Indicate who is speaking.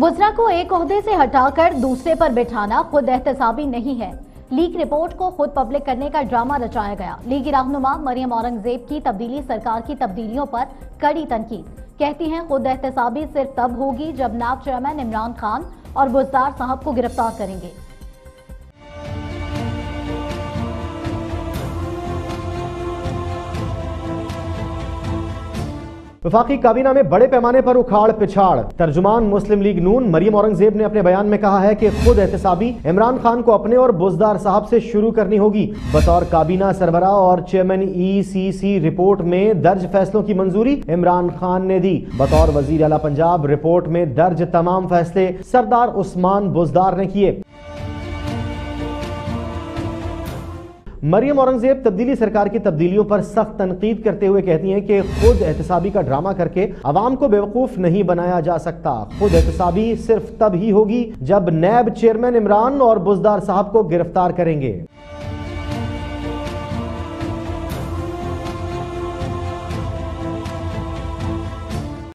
Speaker 1: وزراء کو ایک عہدے سے ہٹا کر دوسرے پر بٹھانا خود احتسابی نہیں ہے۔ لیگ رپورٹ کو خود پبلک کرنے کا ڈرامہ رچایا گیا۔ لیگی رہنما مریم اورنگزیب کی تبدیلی سرکار کی تبدیلیوں پر کڑی تنقید۔ کہتی ہیں، خود احتسابی صرف تب ہوگی جب ناب چیئرمین عمران خان اور گزدار صاحب کو گرفتار کریں گے۔
Speaker 2: وفاقی کابینہ میں بڑے پیمانے پر اکھاڑ پچھاڑ۔ ترجمان مسلم لیگ نون مریم اورنگزیب نے اپنے بیان میں کہا ہے کہ خود احتسابی عمران خان کو اپنے اور بزدار صاحب سے شروع کرنی ہوگی۔ بطور کابینہ سربراہ اور چیئرمین ای سی سی رپورٹ میں درج فیصلوں کی منظوری عمران خان نے دی۔ بطور وزیر اعلی پنجاب رپورٹ میں درج تمام فیصلے سردار عثمان بزدار نے کیے۔ مریم اورنگزیب تبدیلی سرکار کی تبدیلیوں پر سخت تنقید کرتے ہوئے کہتی ہیں کہ خود احتسابی کا ڈرامہ کر کے عوام کو بیوقوف نہیں بنایا جا سکتا۔ خود احتسابی صرف تب ہی ہوگی جب نیب چیئرمین عمران اور بزدار صاحب کو گرفتار کریں گے۔